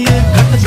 you.